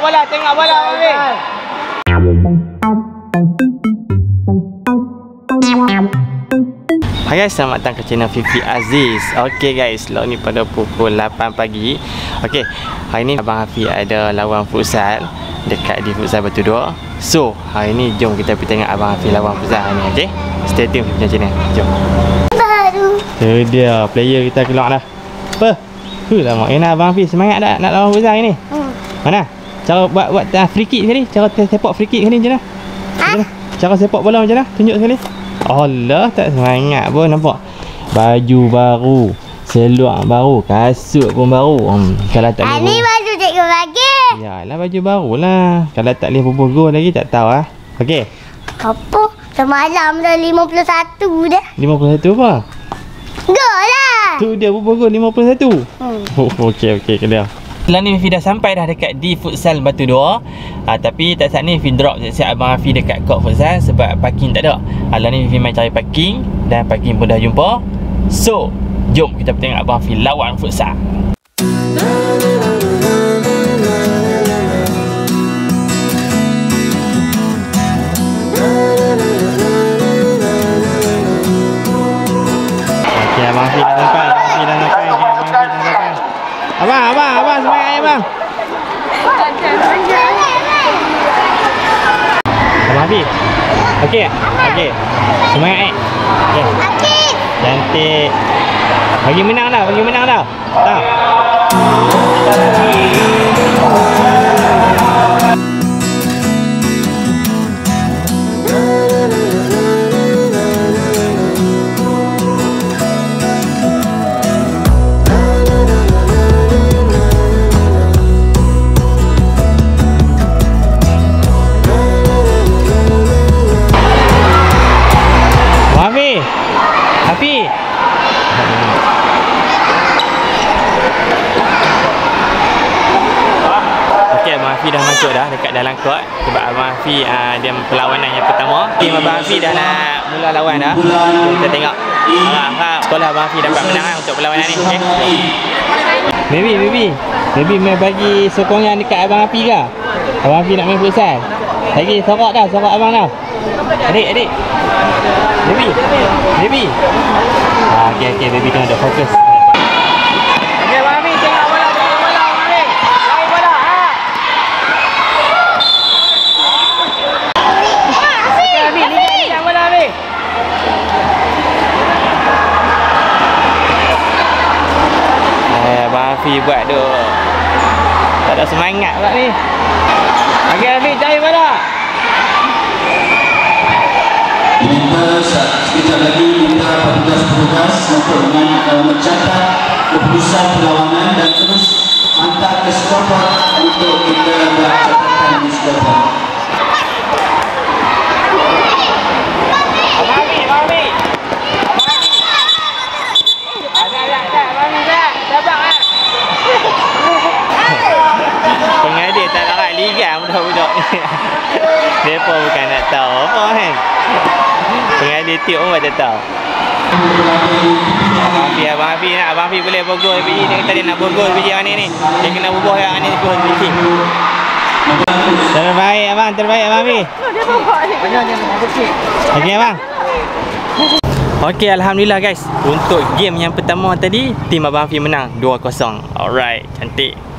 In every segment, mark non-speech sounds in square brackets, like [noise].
bola, tengok bola. Hai guys, selamat datang ke channel Fifi Aziz Okay guys, lo ni pada pukul 8 pagi Okay, hari ni Abang Hafiz ada lawan futsal Dekat di futsal Batu Dua So, hari ni jom kita pergi tengok Abang Hafiz lawan futsal ni Okay, stay tune macam channel Jom Baru. Tu dia, player kita keluar dah Apa? Huh lah mak, Ina Abang Hafiz semangat tak nak lawan futsal hari ni? Hmm. Mana? Cara buat buat uh, free kick sekali Cara sepak free kick sekali macam mana? Mana? Cara sepak bola macam mana? Tunjuk sekali Allah tak semangat pun nampak Baju baru Seluar baru Kasut pun baru hmm, Kalau tak Ah, boleh ni baju cikgu bagi. Yalah baju baru lah Kalau tak boleh bubuh gol lagi tak tahu lah Okey Apa? Semalam dah 51 dah. 51 apa? Gol lah. Tu dia bubuh gol 51 Hmm. Oh, okey okey ke dia. Setelah ni Fifi dah sampai dah dekat di futsal Batu Dua. Ha, Tapi tak saat ni Fifi drop siap-siap Abang Hafiz dekat court futsal Sebab parking tak ada. Lepas ni Fifi main cari parking Dan parking pun dah jumpa. So Jom kita tengok Abang Hafiz lawan futsal Abang, semangat ya bang. Abang Hafiz. Okey, okey. Semangat eh Okey. Akif. Cantik. Bagi menang dah, bagi menang dah. Tahu masuk dah dekat dalam court Sebab Abang Hafiz uh, dia perlawanan yang pertama. Tim Abang Hafiz dah nak mula lawan dah. Kita tengok. Harap-harap sekolah Abang Hafiz dapat menang lah untuk perlawanan ni. Okay? Baby, baby Baby main bagi sokongan dekat Abang Hafiz ke? Abang Hafiz nak main futsal. Lagi, sorok dah, sorok abang dah. Adik, adik. Baby, baby ah, Okay, okay, baby kena ada fokus Okay, Abang Hafiz tengok bola, tengok bola Abang Hafiz Lari bola, ha Okay, Hafiz, lihat, lihat bola Hafiz Hafiz buat tu. Tak ada semangat pula ni. Okay, Hafiz, cari bola Minta sekejap lagi minta petugas-petugas untuk mencatat keputusan perlawanan dan terus hantar ke scoreboard untuk kita buat catatan di scoreboard. Abang Hafiz, Abang Hafiz Abang Hafiz Ada, ada, ada Abang Hafiz, tak? Sabar, ha? Pengadil tak larat liga [laughs] ni Mereka bukan nak tahu. Apa kan? Pengadil tiup pun tak tahu. Abang Hafiz, Abang Hafiz nak Abang Hafiz boleh bergol biji Dia kata dia nak bergol biji yang ni ni. Dia kena bubuh yang ni gol biji Terbaik abang, terbaik Abang Hafiz. Okey abang. Okey Alhamdulillah guys. Untuk game yang pertama tadi Tim Abang Hafiz menang 2-0 Alright Cantik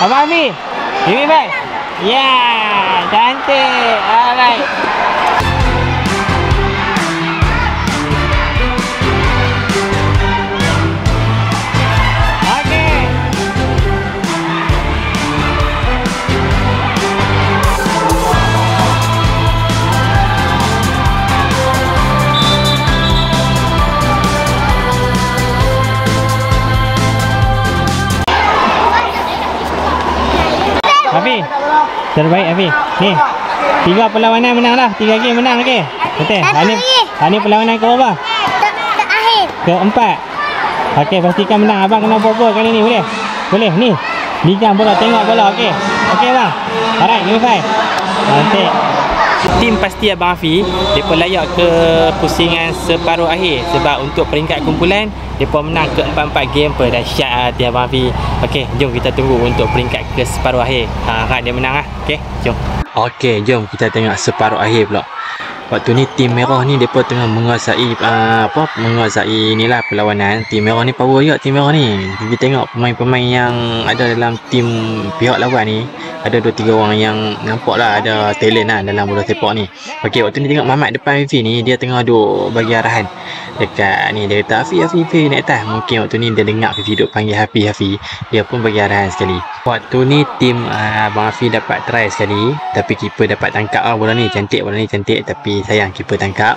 Abang Hafiz Ini baik Ya Cantik. Alright Terbaik Afi. Ni. Tiga perlawanan menang lah. Tiga game menang okey. Betul. Satu Ha ni, lagi. ha ni perlawanan ke berapa? Tak, tak akhir. Keempat. Okey, pastikan menang. Abang kena bobo kali ni boleh? Boleh. Ni. Liga bola tengok bola okey. Okey bang. Alright, give me five. Cantik. Tim pasti Abang Afi Mereka layak ke pusingan separuh akhir Sebab untuk peringkat kumpulan Mereka menang ke 4-4 game per Dahsyat lah tim Abang Afi. Okey, jom kita tunggu untuk peringkat ke separuh akhir. Ha, Harap dia menang lah Okey, jom. Okey, jom kita tengok separuh akhir pula Waktu ni tim merah ni depa tengah menguasai uh, apa menguasai inilah perlawanan. Tim merah ni power juga tim merah ni. Kita tengok pemain-pemain yang ada dalam tim pihak lawan ni ada dua tiga orang yang nampak lah ada talent lah dalam bola sepak ni. Okey, waktu ni tengok Mamat depan Afi ni dia tengah duk bagi arahan dekat ni dia kata Afi Afi Afi naik atas. Mungkin waktu ni dia dengar Afi duk panggil Afi Afi. Dia pun bagi arahan sekali. Waktu ni tim uh, Abang Afi dapat try sekali tapi keeper dapat tangkap lah bola ni. Cantik bola ni cantik tapi sayang keeper tangkap.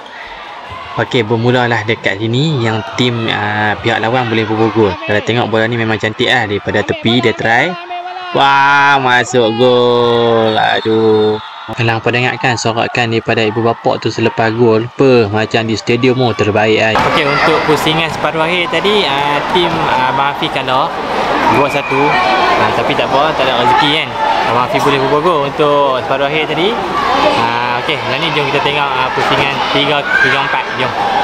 Okey, bermulalah dekat sini yang tim uh, pihak lawan boleh berburu gol. Kalau tengok bola ni memang cantik lah daripada tepi dia try. Wah, masuk gol. Aduh. Kalau apa ingatkan sorakan daripada ibu bapa tu selepas gol apa macam di stadium oh terbaik ai. Okey untuk pusingan separuh akhir tadi uh, tim uh, Abang Afi kalah 2-1 uh, tapi tak apa tak ada rezeki kan. Abang Afi boleh berbual gol untuk separuh akhir tadi. Uh, Okey, dan ni jom kita tengok uh, pusingan 3 3 4 jom.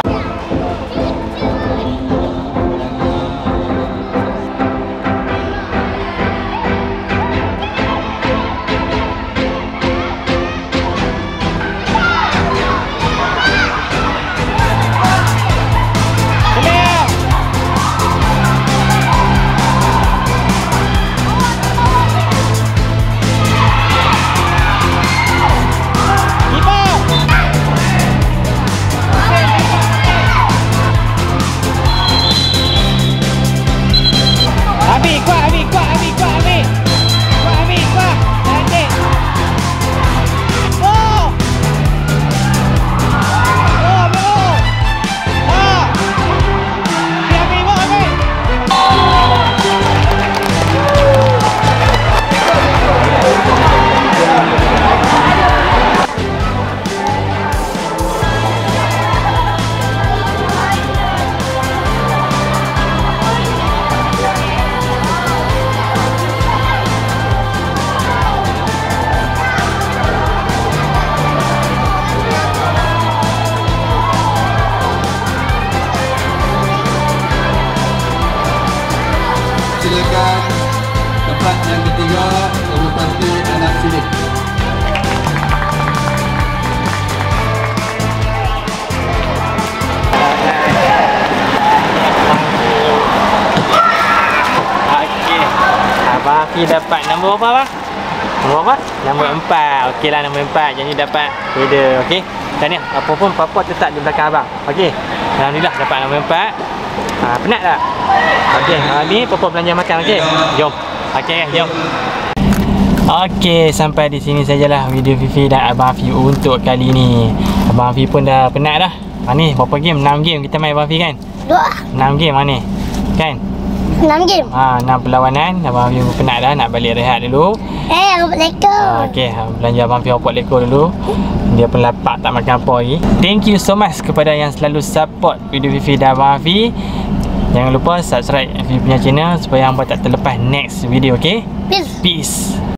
Silakan tempat yang ketiga urutan T anak sini. Okey. Abang Afi dapat nombor apa abang? Nombor apa? Nombor empat. Okey lah nombor empat. Jadi dapat beda. Okey. Dan ni apa pun papa tetap di belakang abang. Okey. Alhamdulillah dapat nombor empat. Ha, penat tak? Okey. Ha, ni papa belanja makan. Okey. Jom. Okey, jom. Okey, sampai di sini sajalah video Fifi dan Abang Afi untuk kali ni. Abang Afi pun dah penat dah. Ha ni, berapa game? 6 game kita main Abang Afi kan? Dua. 6 game ha ni. Kan? Enam game. Ha, 6 perlawanan. Abang pun penat dah nak balik rehat dulu. Eh, aku leka. Ha, Okey, ha, belanja Abang Afi hotpot leko dulu. Dia pun lapak tak makan apa lagi. Thank you so much kepada yang selalu support video Fifi dan Abang Afi. Jangan lupa subscribe Fifi punya channel supaya hangpa tak terlepas next video, okey? Peace. Peace.